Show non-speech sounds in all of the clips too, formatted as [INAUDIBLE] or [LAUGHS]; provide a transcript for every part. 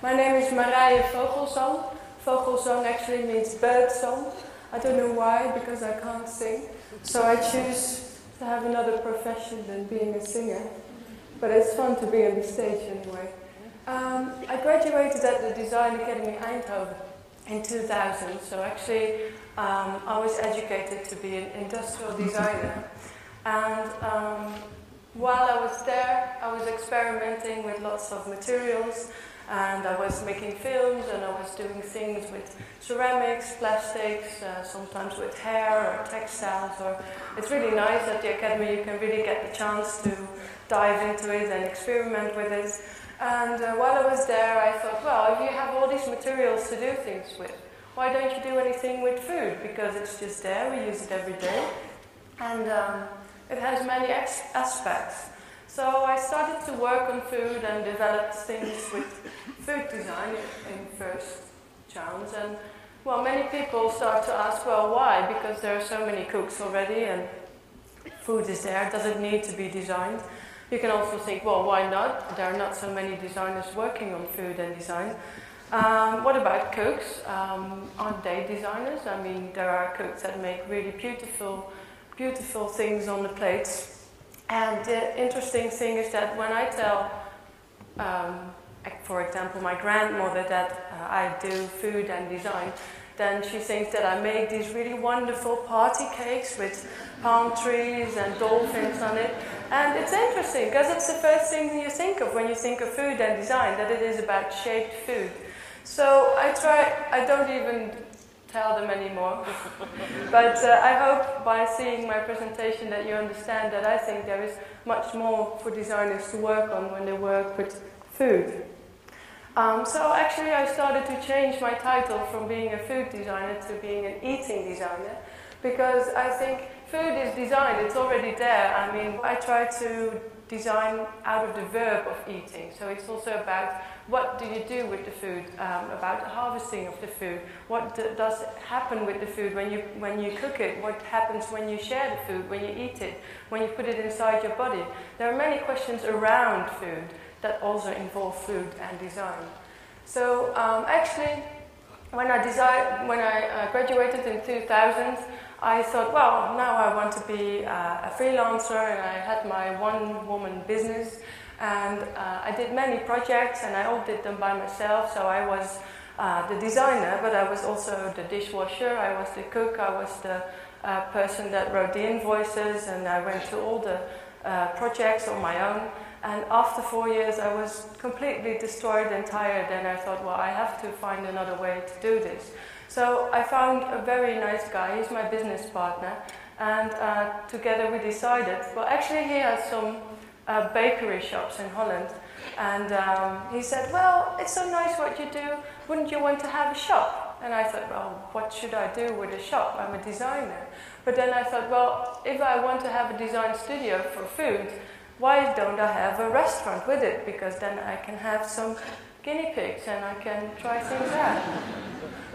My name is Marije Vogelzang. Vogelzang actually means bird song. I don't know why, because I can't sing. So I choose to have another profession than being a singer. But it's fun to be on the stage anyway. Um, I graduated at the Design Academy Eindhoven in 2000. So actually, um, I was educated to be an industrial designer. And um, while I was there, I was experimenting with lots of materials and I was making films and I was doing things with ceramics, plastics, uh, sometimes with hair or textiles. Or it's really nice at the academy. You can really get the chance to dive into it and experiment with it. And uh, while I was there, I thought, well, if you have all these materials to do things with, why don't you do anything with food? Because it's just there. We use it every day, and um, it has many aspects. So I started to work on food and developed things with food design in first chance. And well, many people start to ask, well, why? Because there are so many cooks already and food is there. Does it need to be designed? You can also think, well, why not? There are not so many designers working on food and design. Um, what about cooks? Um, aren't they designers? I mean, there are cooks that make really beautiful, beautiful things on the plates and the interesting thing is that when I tell, um, for example, my grandmother that uh, I do food and design, then she thinks that I make these really wonderful party cakes with palm trees and dolphins on it. And it's interesting because it's the first thing you think of when you think of food and design, that it is about shaped food. So I try, I don't even tell them anymore. [LAUGHS] but uh, I hope by seeing my presentation that you understand that I think there is much more for designers to work on when they work with food. Um, so actually I started to change my title from being a food designer to being an eating designer because I think food is designed, it's already there. I mean, I try to design out of the verb of eating. So it's also about what do you do with the food, um, about the harvesting of the food, what do, does happen with the food when you, when you cook it, what happens when you share the food, when you eat it, when you put it inside your body. There are many questions around food that also involve food and design. So um, actually, when I, design, when I uh, graduated in 2000, I thought, well, now I want to be uh, a freelancer, and I had my one-woman business, and uh, I did many projects, and I all did them by myself. So I was uh, the designer, but I was also the dishwasher. I was the cook. I was the uh, person that wrote the invoices, and I went to all the uh, projects on my own. And after four years, I was completely destroyed and tired, and I thought, well, I have to find another way to do this. So I found a very nice guy, he's my business partner, and uh, together we decided, well, actually, he has some uh, bakery shops in Holland. And um, he said, Well, it's so nice what you do. Wouldn't you want to have a shop? And I thought, Well, what should I do with a shop? I'm a designer. But then I thought, Well, if I want to have a design studio for food, why don't I have a restaurant with it? Because then I can have some guinea pigs and I can try things out.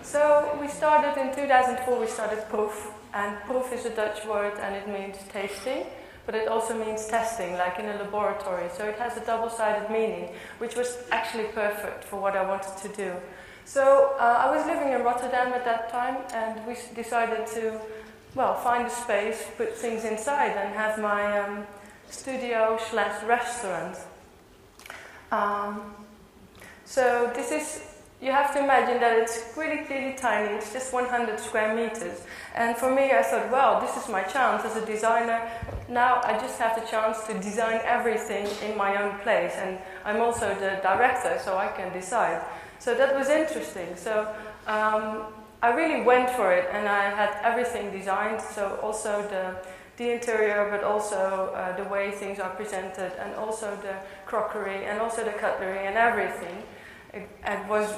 So we started in 2004, we started Proef. And Proef is a Dutch word and it means tasting, but it also means testing, like in a laboratory. So it has a double sided meaning, which was actually perfect for what I wanted to do. So uh, I was living in Rotterdam at that time, and we decided to, well, find a space, put things inside, and have my um, studio slash restaurant. Um, so this is you have to imagine that it's really, really tiny. It's just 100 square meters. And for me, I thought, well, this is my chance as a designer. Now I just have the chance to design everything in my own place. And I'm also the director, so I can decide. So that was interesting. So um, I really went for it, and I had everything designed. So also the the interior, but also uh, the way things are presented, and also the crockery, and also the cutlery, and everything. It, it, was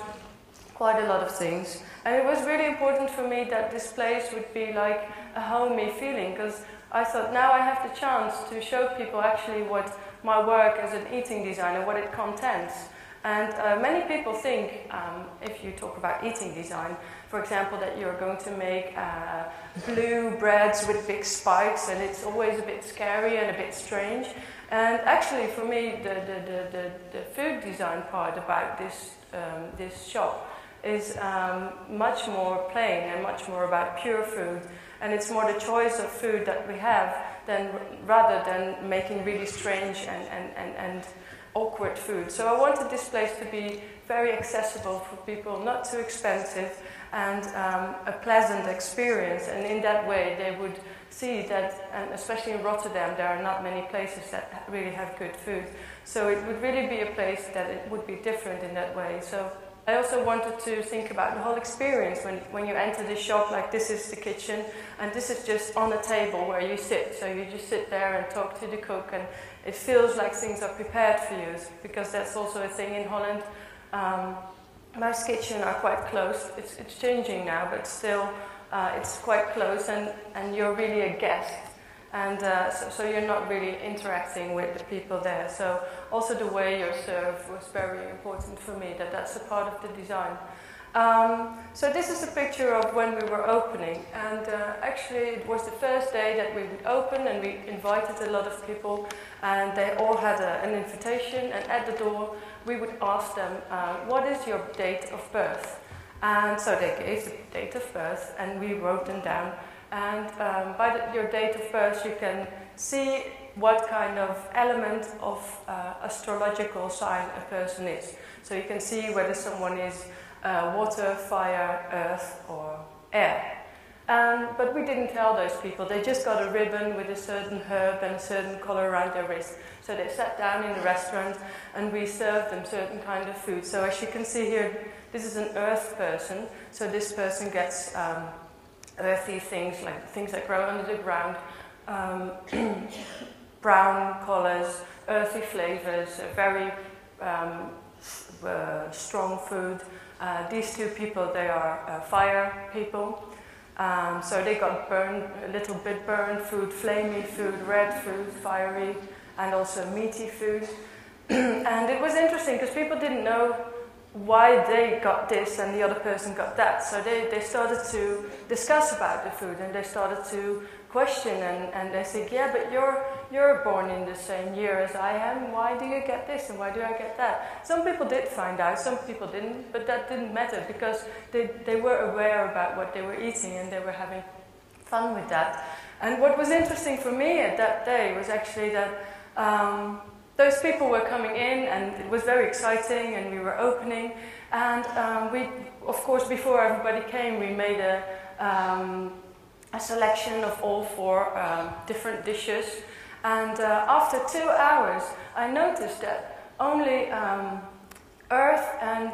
quite a lot of things. And it was really important for me that this place would be like a homey feeling because I thought now I have the chance to show people actually what my work as an eating designer, what it contents. And uh, many people think, um, if you talk about eating design, for example, that you're going to make uh, blue breads with big spikes, and it's always a bit scary and a bit strange. And actually, for me, the, the, the, the, the food design part about this, um, this shop is um, much more plain and much more about pure food. And it's more the choice of food that we have than, rather than making really strange and, and, and, and awkward food. So I wanted this place to be very accessible for people, not too expensive, and um, a pleasant experience. And in that way, they would see that, and especially in Rotterdam, there are not many places that really have good food. So it would really be a place that it would be different in that way. So I also wanted to think about the whole experience when, when you enter the shop, like this is the kitchen, and this is just on a table where you sit. So you just sit there and talk to the cook, and it feels like things are prepared for you, because that's also a thing in Holland. Um, most kitchens are quite close. It's, it's changing now, but still, uh, it's quite close, and, and you're really a guest. And uh, so, so, you're not really interacting with the people there. So also the way you're served was very important for me, that that's a part of the design. Um, so this is a picture of when we were opening, and uh, actually it was the first day that we would open, and we invited a lot of people, and they all had a, an invitation, and at the door we would ask them, uh, what is your date of birth? And so they gave the date of birth, and we wrote them down, and um, by the, your date of birth, you can see what kind of element of uh, astrological sign a person is. So you can see whether someone is uh, water, fire, earth, or air. Um, but we didn't tell those people. They just got a ribbon with a certain herb and a certain color around their wrist. So they sat down in the restaurant and we served them certain kind of food. So as you can see here, this is an earth person. So this person gets um, earthy things, like things that grow under the ground, um, [COUGHS] brown colors, earthy flavors, very um, uh, strong food. Uh, these two people, they are uh, fire people. Um, so they got burned, a little bit burned food, flamey food, red food, fiery, and also meaty food. [CLEARS THROAT] and it was interesting because people didn't know why they got this and the other person got that. So they, they started to discuss about the food and they started to question and, and they said, yeah, but you're, you're born in the same year as I am. Why do you get this and why do I get that? Some people did find out, some people didn't, but that didn't matter because they, they were aware about what they were eating and they were having fun with that. And what was interesting for me at that day was actually that um, those people were coming in and it was very exciting and we were opening. And um, we of course before everybody came we made a, um, a selection of all four um, different dishes. And uh, after two hours i noticed that only um, earth and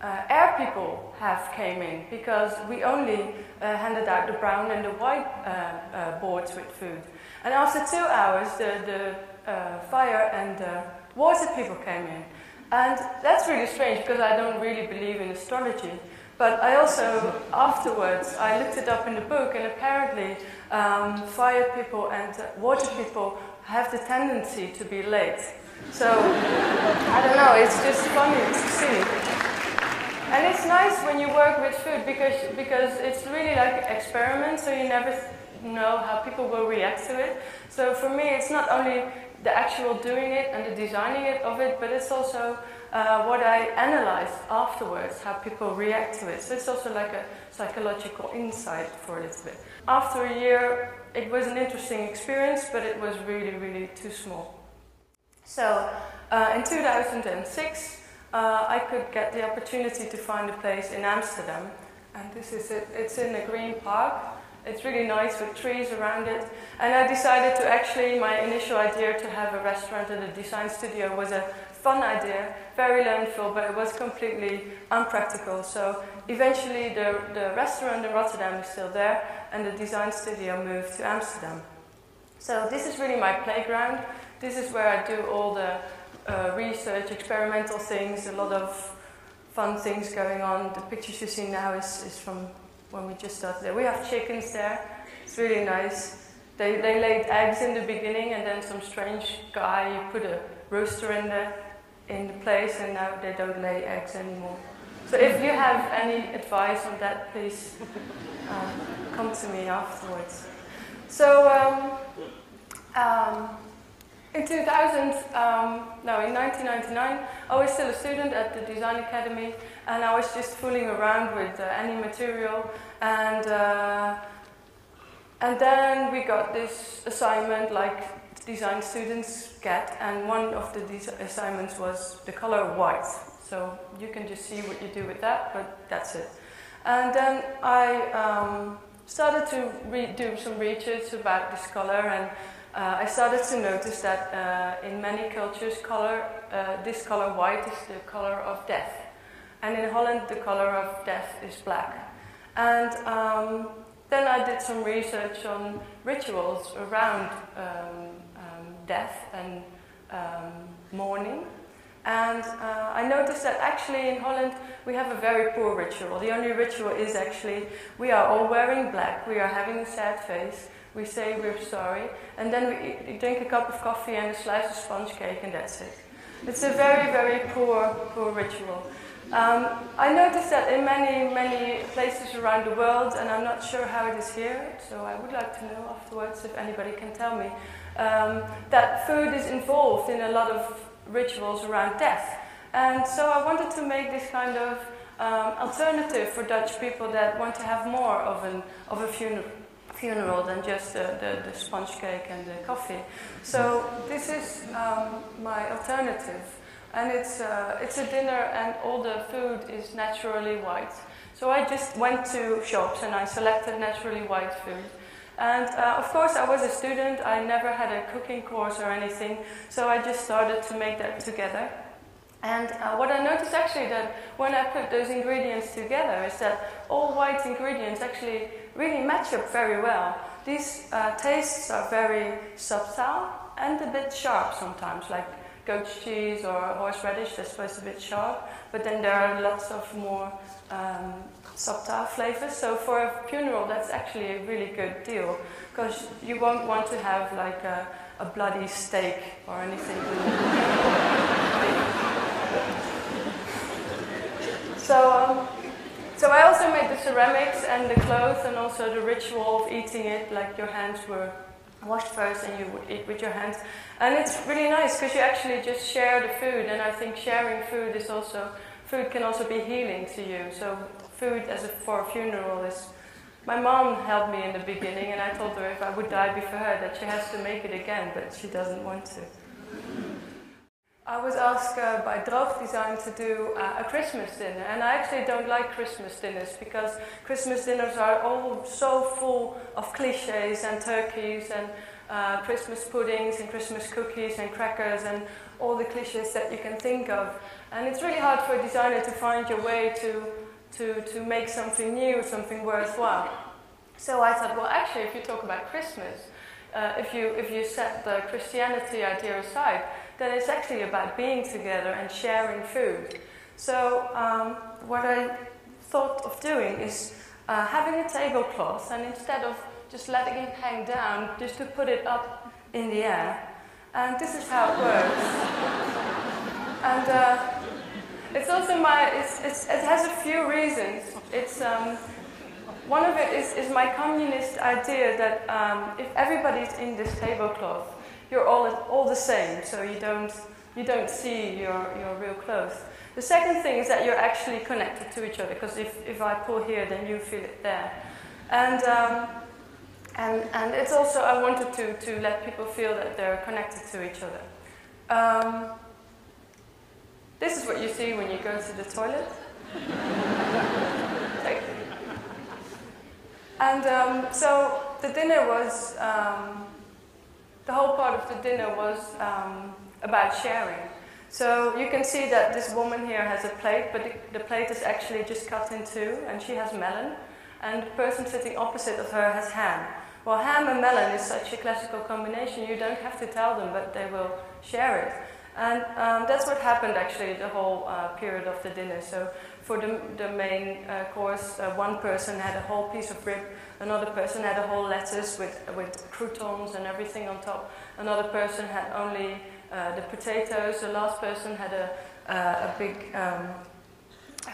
uh, air people have came in because we only uh, handed out the brown and the white uh, uh, boards with food. And after two hours the, the fire and uh, water people came in. And that's really strange because I don't really believe in astrology. But I also, afterwards, I looked it up in the book, and apparently, um, fire people and uh, water people have the tendency to be late. So, I don't know, it's just funny to see. And it's nice when you work with food because, because it's really like an experiment, so you never know how people will react to it. So for me, it's not only the actual doing it and the designing it of it, but it's also uh, what I analyze afterwards, how people react to it. So it's also like a psychological insight for a little bit. After a year, it was an interesting experience, but it was really, really too small. So uh, in 2006, uh, I could get the opportunity to find a place in Amsterdam, and this is it. It's in a green park. It's really nice with trees around it. And I decided to actually, my initial idea to have a restaurant and a design studio was a fun idea, very landfill, but it was completely unpractical. So eventually the, the restaurant in Rotterdam is still there and the design studio moved to Amsterdam. So this is really my playground. This is where I do all the uh, research, experimental things, a lot of fun things going on. The pictures you see now is, is from when we just started there. We have chickens there. It's really nice. They, they laid eggs in the beginning, and then some strange guy put a rooster in the in the place, and now they don't lay eggs anymore. So if you have any advice on that, please um, come to me afterwards. So um, um, In 2000, um, no, in 1999, I was still a student at the Design Academy, and I was just fooling around with uh, any material, and uh, and then we got this assignment like design students get, and one of the assignments was the color white. So you can just see what you do with that, but that's it. And then I um, started to do some research about this color, and uh, I started to notice that uh, in many cultures, color, uh, this color white is the color of death, and in Holland, the color of death is black. And um, then I did some research on rituals around um, um, death and um, mourning. And uh, I noticed that actually in Holland we have a very poor ritual. The only ritual is actually we are all wearing black, we are having a sad face, we say we're sorry, and then we, drink a cup of coffee and a slice of sponge cake, and that's it. It's a very, very poor, poor ritual. Um, I noticed that in many, many places around the world, and I'm not sure how it is here, so I would like to know afterwards if anybody can tell me, um, that food is involved in a lot of rituals around death. And so I wanted to make this kind of um, alternative for Dutch people that want to have more of, an, of a funeral, funeral than just the, the, the, sponge cake and the coffee. So this is um, my alternative. And it's, uh, it's a dinner and all the food is naturally white. So I just went to shops and I selected naturally white food. And uh, of course, I was a student, I never had a cooking course or anything, so I just started to make that together. And uh, what I noticed actually that when I put those ingredients together is that all white ingredients actually really match up very well. These uh, tastes are very subtle and a bit sharp sometimes, like goat cheese or horseradish, that's supposed to be a bit sharp, but then there are lots of more um, subtle flavors. So for a funeral, that's actually a really good deal because you won't want to have like a, a bloody steak or anything. [LAUGHS] so, um, so I also made the ceramics and the clothes and also the ritual of eating it, like your hands were washed first and you eat with your hands. And it's really nice because you actually just share the food, and I think sharing food is also food can also be healing to you. So food as a, for a funeral is. My mom helped me in the beginning, and I told her if I would die before her that she has to make it again, but she doesn't want to. I was asked uh, by Droog Design to do uh, a Christmas dinner, and I actually don't like Christmas dinners because Christmas dinners are all so full of cliches and turkeys and uh, Christmas puddings and Christmas cookies and crackers and all the cliches that you can think of. And it's really hard for a designer to find your way to to, to make something new, something worthwhile. So I thought, well, actually, if you talk about Christmas, uh, if, you, if you set the Christianity idea aside, then it's actually about being together and sharing food. So um, what I thought of doing is uh, having a tablecloth, and instead of just letting it hang down, just to put it up in the air. And this is how it works. [LAUGHS] and uh, it's also my, it's, it's, it has a few reasons. It's, um, one of it is, is my communist idea that um, if everybody's in this tablecloth, you're all, all the same, so you don't, you don't see your, your real clothes. The second thing is that you're actually connected to each other, because if, if I pull here, then you feel it there. And, um, and, and it's also, I wanted to, to let people feel that they're connected to each other. Um, this is what you see when you go to the toilet. [LAUGHS] and um, so the dinner was, um, the whole part of the dinner was um, about sharing. So you can see that this woman here has a plate, but the, the, plate is actually just cut in two, and she has melon, and the person sitting opposite of her has ham. Well, ham and melon is such a classical combination, you don't have to tell them, but they will share it. And um, that's what happened actually the whole uh, period of the dinner. So for the, the main uh, course, uh, one person had a whole piece of rib, another person had a whole lettuce with, with croutons and everything on top, another person had only uh, the potatoes, the last person had a, uh, a big um,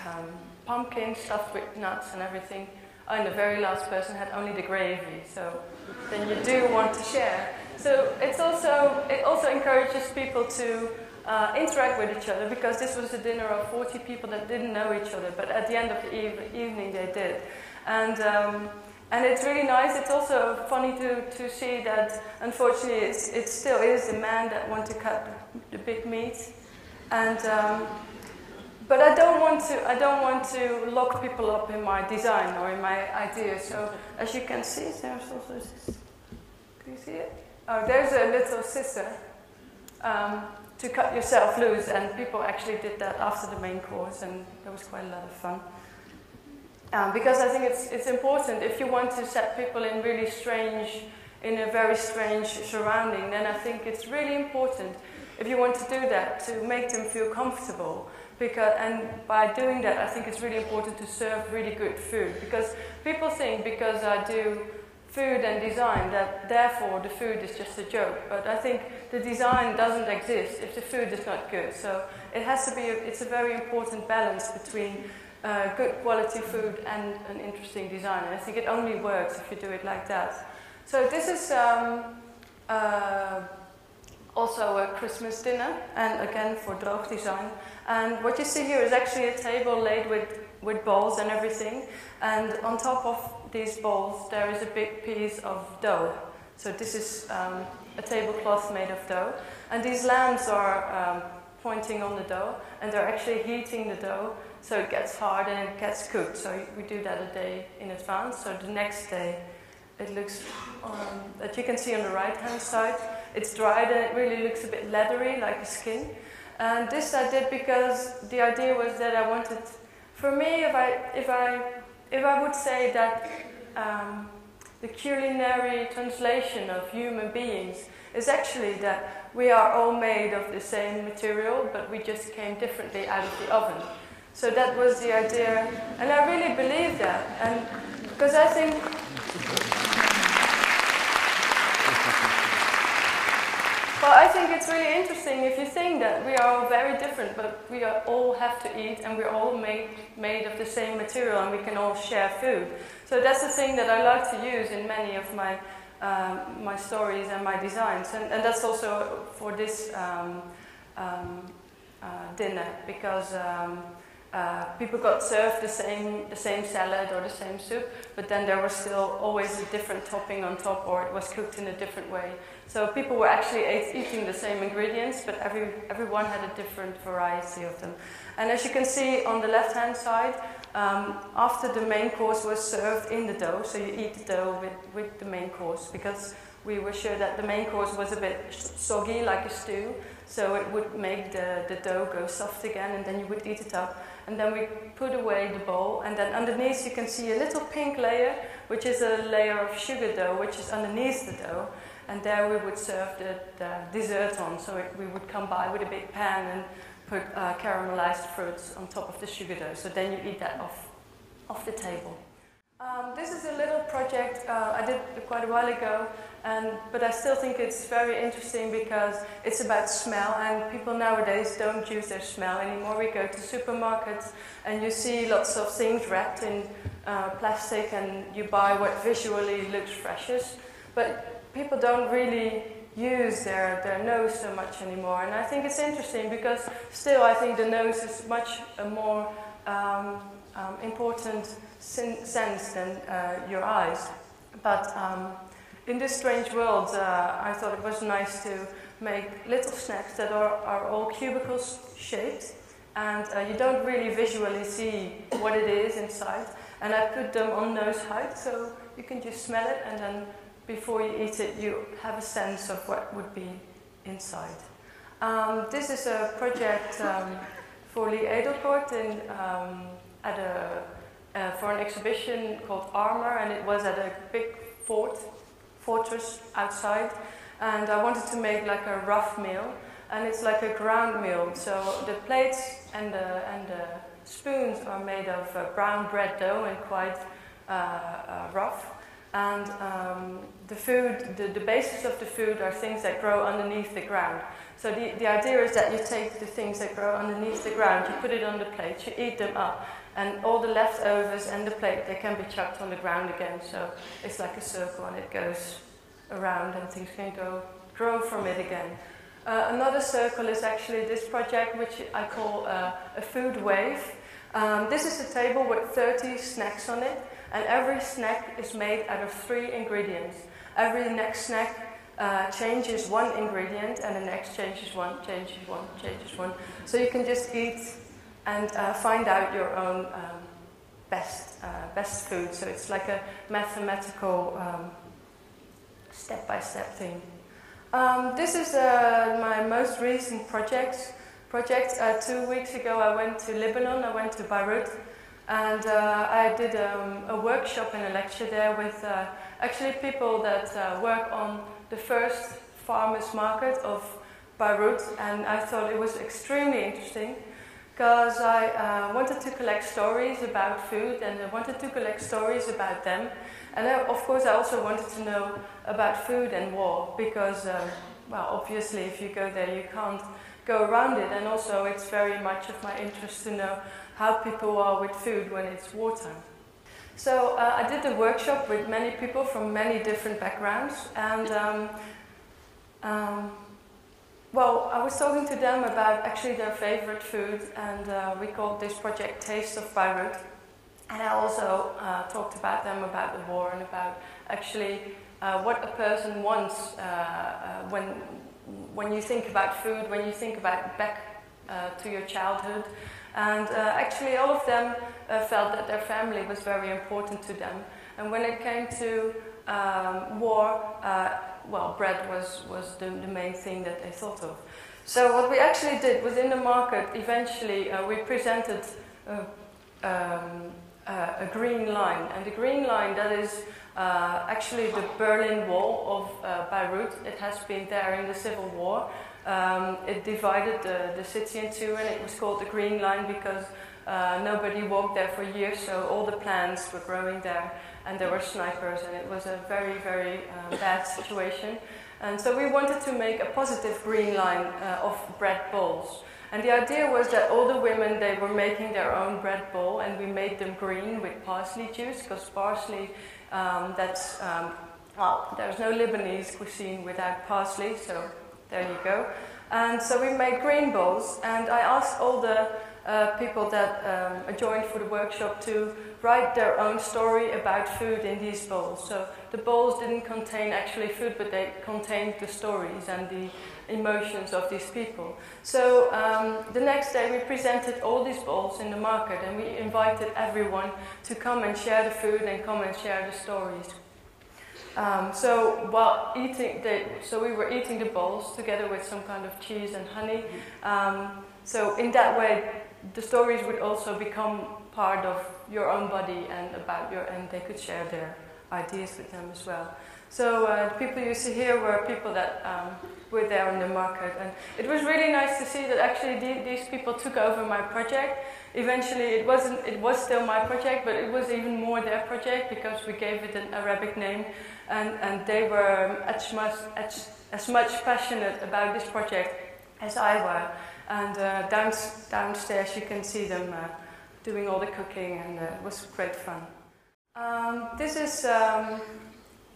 um, pumpkin stuffed with nuts and everything, and the very last person had only the gravy. So then you do want to share. So it's also, it also encourages people to uh, interact with each other because this was a dinner of 40 people that didn't know each other, but at the end of the eve- evening they did. And, um, and it's really nice. It's also funny to, to see that unfortunately it's, it still is the man that want to cut the big meat. And, um, but I don't want to. I don't want to lock people up in my design or in my ideas. So as you can see, there's also. This. Can you see it? Oh, there's a little scissor um, to cut yourself loose, and people actually did that after the main course, and it was quite a lot of fun. Um, because I think it's it's important if you want to set people in really strange, in a very strange surrounding, then I think it's really important if you want to do that to make them feel comfortable because, and by doing that, I think it's really important to serve really good food because people think because I do food and design that therefore the food is just a joke. But I think the design doesn't exist if the food is not good. So it has to be, a, it's a very important balance between uh, good quality food and an interesting design. And I think it only works if you do it like that. So this is um, uh, also a Christmas dinner, and again for Droog Design. And what you see here is actually a table laid with, with bowls and everything. And on top of these bowls, there is a big piece of dough. So this is um, a tablecloth made of dough. And these lamps are um, pointing on the dough, and they're actually heating the dough so it gets hard and it gets cooked. So we do that a day in advance. So the next day, it looks, um, that you can see on the right hand side, it's dried and it really looks a bit leathery, like a skin. And this I did because the idea was that I wanted, for me, if I, if I, if I would say that um, the culinary translation of human beings is actually that we are all made of the same material, but we just came differently out of the oven. So that was the idea, and I really believe that, and because I think Well, I think it's really interesting if you think that we are all very different, but we all have to eat and we're all made, made of the same material and we can all share food. So that's the thing that I like to use in many of my, um, my stories and my designs. And, and that's also for this um, um, uh, dinner because um, uh, people got served the same, the same salad or the same soup, but then there was still always a different topping on top or it was cooked in a different way. So people were actually eating the same ingredients, but every, everyone had a different variety of them. And as you can see on the left-hand side, um, after the main course was served in the dough, so you eat the dough with, with the main course, because we were sure that the main course was a bit soggy, like a stew, so it would make the, the dough go soft again, and then you would eat it up. And then we put away the bowl, and then underneath you can see a little pink layer, which is a layer of sugar dough, which is underneath the dough and there we would serve the, the dessert on. So it, we would come by with a big pan and put uh, caramelized fruits on top of the sugar dough. So then you eat that off, off the table. Um, this is a little project uh, I did quite a while ago, and, but I still think it's very interesting because it's about smell, and people nowadays don't use their smell anymore. We go to supermarkets and you see lots of things wrapped in uh, plastic, and you buy what visually looks freshest. But people don't really use their, their nose so much anymore. And I think it's interesting because still I think the nose is much a more um, um, important sense than uh, your eyes. But um, in this strange world, uh, I thought it was nice to make little snacks that are, are all cubicles shaped. And uh, you don't really visually see what it is inside. And I put them on nose height, so you can just smell it and then before you eat it, you have a sense of what would be inside. Um, this is a project um, for Li Edelkoort in, um, at a, uh, for an exhibition called Armor, and it was at a big fort, fortress outside. And I wanted to make like a rough meal, and it's like a ground meal. So the plates and the, and the spoons are made of uh, brown bread dough and quite uh, uh rough. And um, the food, the, the basis of the food are things that grow underneath the ground. So the, the idea is that you take the things that grow underneath the ground, you put it on the plate, you eat them up, and all the leftovers and the plate, they can be chucked on the ground again. So it's like a circle and it goes around and things can go grow from it again. Uh, another circle is actually this project, which I call uh, a food wave. Um, this is a table with 30 snacks on it, and every snack is made out of three ingredients. Every next snack uh, changes one ingredient, and the next changes one, changes one, changes one. So you can just eat and uh, find out your own um, best uh, best food. So it's like a mathematical step by step thing. Um, this is uh, my most recent project. Project. Uh, two weeks ago, I went to Lebanon. I went to Beirut, and uh, I did um, a workshop and a lecture there with uh, actually people that work on the first farmers market of Beirut, and I thought it was extremely interesting because I uh, wanted to collect stories about food and I wanted to collect stories about them. And I, of course, I also wanted to know about food and war because, um, well, obviously, if you go there, you can't go around it. And also, it's very much of my interest to know how people are with food when it's wartime. So uh, I did a workshop with many people from many different backgrounds, and um, um, well, I was talking to them about actually their favorite food, and uh, we called this project Taste of Beirut. And I also uh, talked about them about the war and about actually uh, what a person wants uh, uh, when, when you think about food, when you think about back uh, to your childhood. And actually, all of them felt that their family was very important to them. And when it came to um, war, well, bread was, was the, the, main thing that they thought of. So what we actually did was in the market, eventually uh, we presented uh, um, uh, a green line. And the green line, that is uh, actually the Berlin Wall of uh, Beirut. It has been there in the Civil War. Um, it divided the, the city in two, and it was called the Green Line because nobody walked there for years, so all the plants were growing there, and there were snipers, and it was a very, very um, bad situation. And so we wanted to make a positive green line uh, of bread bowls. And the idea was that all the women, they were making their own bread bowl, and we made them green with parsley juice, because parsley, um, that's, um, well, there's no Lebanese cuisine without parsley, so there you go. And so we made green bowls, and I asked all the uh, people that um, joined for the workshop to write their own story about food in these bowls. So the bowls didn't contain actually food, but they contained the stories and the emotions of these people. So um, the next day we presented all these bowls in the market and we invited everyone to come and share the food and come and share the stories. Um, so while eating, the, so we were eating the bowls together with some kind of cheese and honey. Um, so in that way, the stories would also become part of your own body and about your, and they could share their ideas with them as well. So uh, the people you see here were people that um, were there on the market, and it was really nice to see that actually the, these people took over my project. Eventually, it wasn't. It was still my project, but it was even more their project because we gave it an Arabic name, and, and they were as much as, as much passionate about this project as I were. And uh, down, downstairs, you can see them uh, doing all the cooking, and uh, it was great fun. Um, this is um,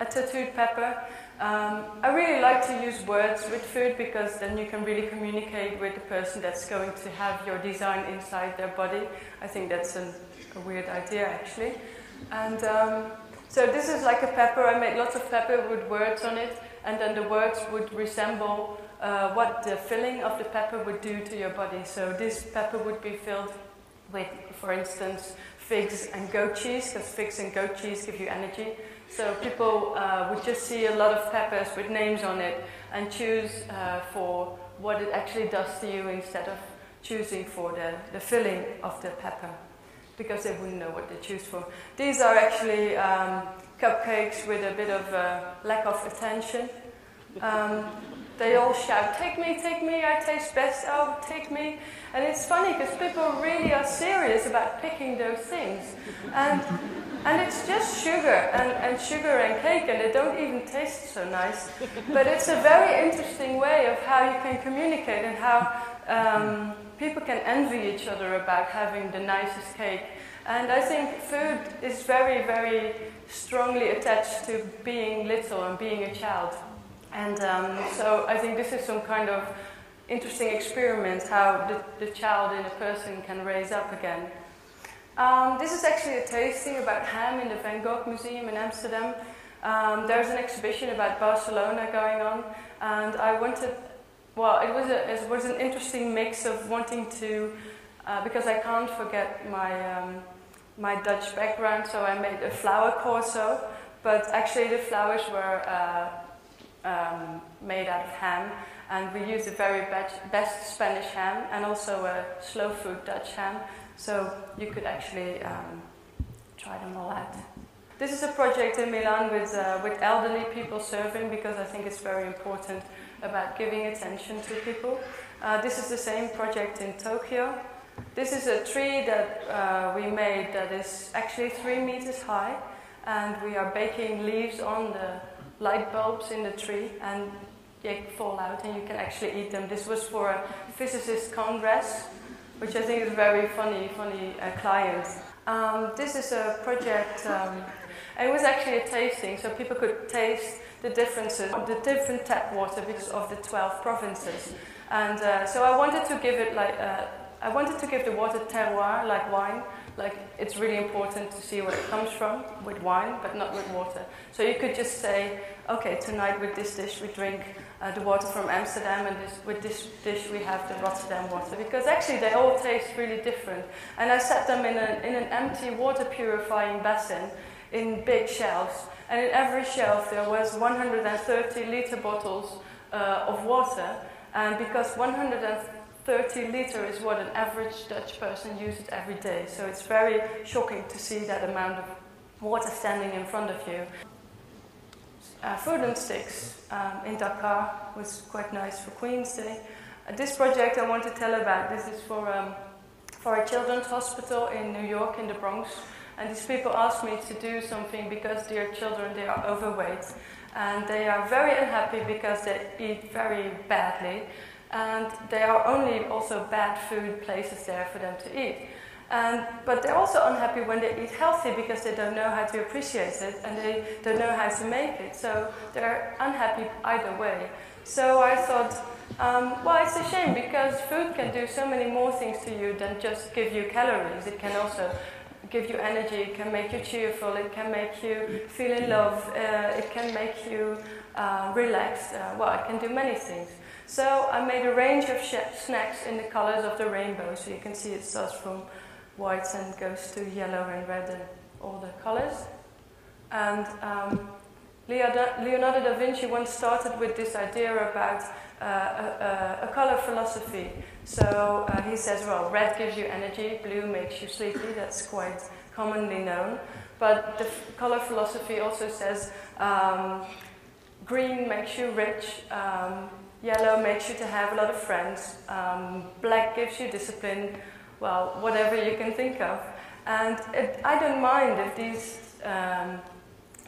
a tattooed pepper. Um, I really like to use words with food because then you can really communicate with the person that's going to have your design inside their body. I think that's an, a weird idea actually. And um, so this is like a pepper. I made lots of pepper with words on it, and then the words would resemble uh, what the filling of the pepper would do to your body. So this pepper would be filled with, for instance, figs and goat cheese, because figs and goat cheese give you energy. So people uh, would just see a lot of peppers with names on it and choose uh, for what it actually does to you instead of choosing for the, the filling of the pepper because they wouldn't know what they choose for. These are actually um, cupcakes with a bit of uh, lack of attention. Um, they all shout, Take me, take me, I taste best, oh, take me. And it's funny because people really are serious about picking those things. And, and it's just sugar and, and sugar and cake, and they don't even taste so nice. But it's a very interesting way of how you can communicate and how um, people can envy each other about having the nicest cake And I think food is very, very strongly attached to being little and being a child. And um, so I think this is some kind of interesting experiment how the, the child in a person can raise up again. Um, this is actually a tasting about ham in the Van Gogh Museum in Amsterdam. Um, there's an exhibition about Barcelona going on, and I wanted, well, it was, a, it was an interesting mix of wanting to, uh, because I can't forget my, um, my Dutch background, so I made a flower corso, but actually the flowers were uh, um, made out of ham, and we used the very best Spanish ham and also a slow food Dutch ham, so you could actually um, try them all out. This is a project in Milan with, uh, with elderly people serving because I think it's very important about giving attention to people. Uh, this is the same project in Tokyo. This is a tree that uh, we made that is actually three meters high, and we are baking leaves on the light bulbs in the tree, and they fall out, and you can actually eat them. This was for a physicist congress, which I think is very funny, funny uh, client. Um, this is a project um, it was actually a tasting, so people could taste the differences of the different tap water because of the 12 provinces. And uh, so I wanted to give it like, uh, I wanted to give the water terroir, like wine. Like it's really important to see where it comes from with wine, but not with water. So you could just say, okay, tonight with this dish we drink uh, the water from Amsterdam, and this, with this dish we have the Rotterdam water. Because actually they all taste really different. And I set them in, a, in an empty water purifying basin in big shelves. And in every shelf there was 130 liter bottles uh, of water. And because 130 liter is what an average Dutch person uses every day. So it's very shocking to see that amount of water standing in front of you. Uh, food and sticks um, in Dakar was quite nice for Queen's Day. Uh, this project I want to tell about, this is for, um, for a children's hospital in New York in the Bronx. And these people asked me to do something because their children, they are overweight. And they are very unhappy because they eat very badly. And there are only also bad food places there for them to eat. And, but they're also unhappy when they eat healthy because they don't know how to appreciate it and they don't know how to make it. So they're unhappy either way. So I thought, um, well, it's a shame because food can do so many more things to you than just give you calories. It can also give you energy, it can make you cheerful, it can make you feel in love, uh, it can make you uh, relaxed. Uh, well, it can do many things. So I made a range of snacks in the colors of the rainbow. So you can see it starts from white and goes to yellow and red and all the colors. And um, Leonardo da Vinci once started with this idea about uh, a, a, color philosophy. So uh, he says, well, red gives you energy, blue makes you sleepy, that's quite commonly known. But the color philosophy also says um, green makes you rich, um, yellow makes you to have a lot of friends, um, black gives you discipline, well, whatever you can think of. And it, I don't mind if these, um,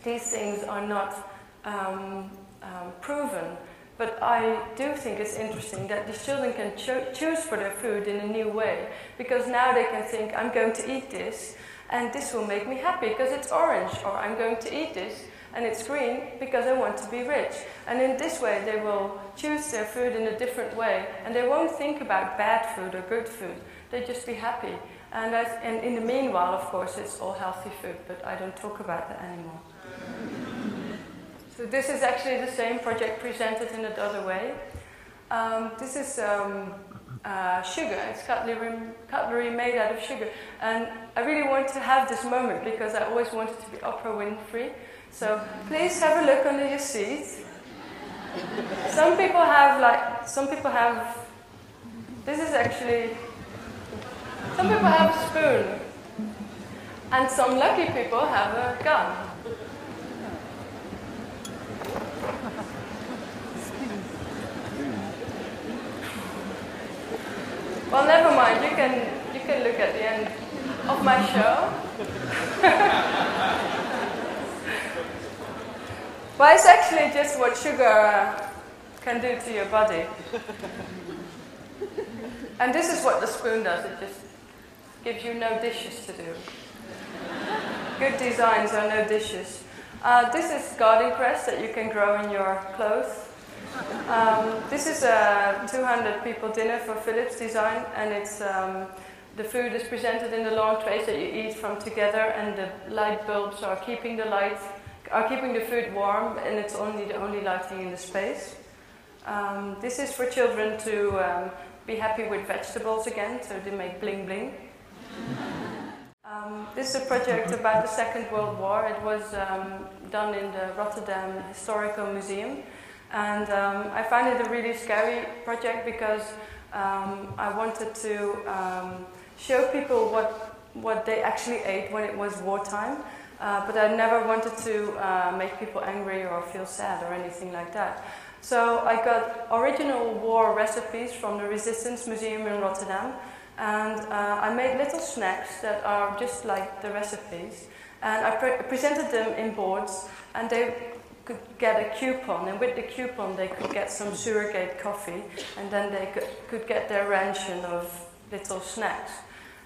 these things are not um, um, proven. But I do think it's interesting that these children can cho choose for their food in a new way because now they can think, I'm going to eat this and this will make me happy because it's orange, or I'm going to eat this and it's green because I want to be rich. And in this way, they will choose their food in a different way and they won't think about bad food or good food. They just be happy. And, and in the meanwhile, of course, it's all healthy food, but I don't talk about that anymore. So this is actually the same project presented in another way. Um, this is um, uh, sugar. It's cutlery, cutlery made out of sugar. And I really want to have this moment because I always wanted to be Oprah Winfrey. So please have a look under your seat. Some people have like, some people have, this is actually, some people have a spoon. And some lucky people have a gun. Well, never mind. You can you can look at the end of my show. [LAUGHS] well, it's actually just what sugar can do to your body. and this is what the spoon does. It just gives you no dishes to do. Good designs are no dishes. Uh, this is garden cress that you can grow in your clothes. Um, this is a 200 people dinner for Philips Design, and it's um, the food is presented in the long trays that you eat from together, and the light bulbs are keeping the light, are keeping the food warm, and it's only the only lighting in the space. Um, this is for children to um, be happy with vegetables again, so they make bling bling. Um, this is a project about the Second World War. It was um, done in the Rotterdam Historical Museum. And um, I find it a really scary project because um, I wanted to um, show people what, what they actually ate when it was wartime. Uh, but I never wanted to uh, make people angry or feel sad or anything like that. So I got original war recipes from the Resistance Museum in Rotterdam. And uh, I made little snacks that are just like the recipes. And I pre presented them in boards, and they could get a coupon. And with the coupon, they could get some surrogate coffee, and then they could, could get their ration of little snacks.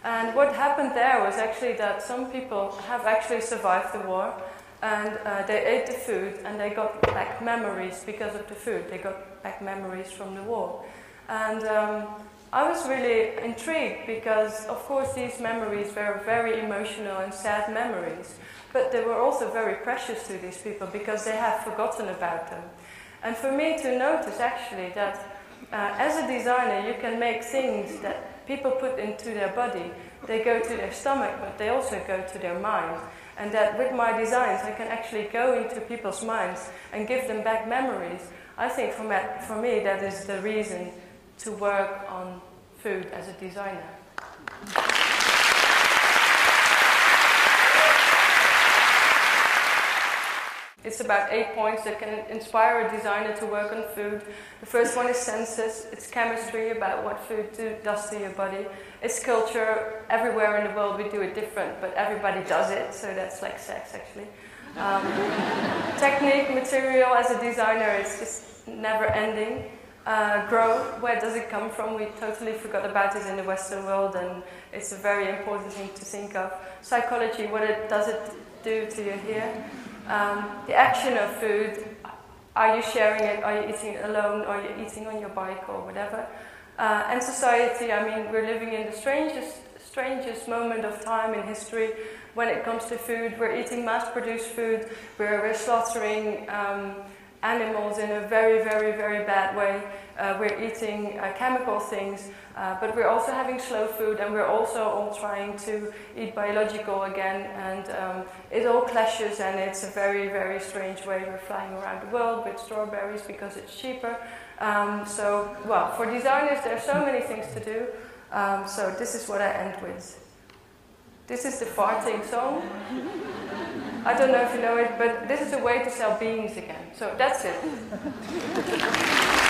And what happened there was actually that some people have actually survived the war, and uh, they ate the food, and they got back memories because of the food. They got back memories from the war. And um, I was really intrigued because, of course, these memories were very emotional and sad memories, but they were also very precious to these people because they have forgotten about them. And for me to notice actually that uh, as a designer, you can make things that people put into their body, they go to their stomach, but they also go to their mind. And that with my designs, I can actually go into people's minds and give them back memories. I think for me, for me that is the reason to work on food as a designer. It's about eight points that can inspire a designer to work on food. The first one is senses. It's chemistry about what food do, does to your body. It's culture. Everywhere in the world we do it different, but everybody does it, so that's like sex actually. Um, [LAUGHS] technique, material as a designer, it's just never ending uh, grow, where does it come from? We totally forgot about it in the Western world, and it's a very important thing to think of. Psychology, what it, does it do to you here? Um, the action of food, are you sharing it, are you eating alone, are you eating on your bike or whatever? Uh, and society, I mean, we're living in the strangest, strangest moment of time in history when it comes to food. We're eating mass-produced food, we're, we're slaughtering um, animals in a very, very, very bad way. Uh, we're eating uh, chemical things, uh, but we're also having slow food, and we're also all trying to eat biological again. And um, it all clashes, and it's a very, very strange way. We're flying around the world with strawberries because it's cheaper. Um, so, well, for designers, there are so many things to do. Um, so this is what I end with. This is the farting song. [LAUGHS] I don't know if you know it, but this is a way to sell beans again. So that's it. [LAUGHS]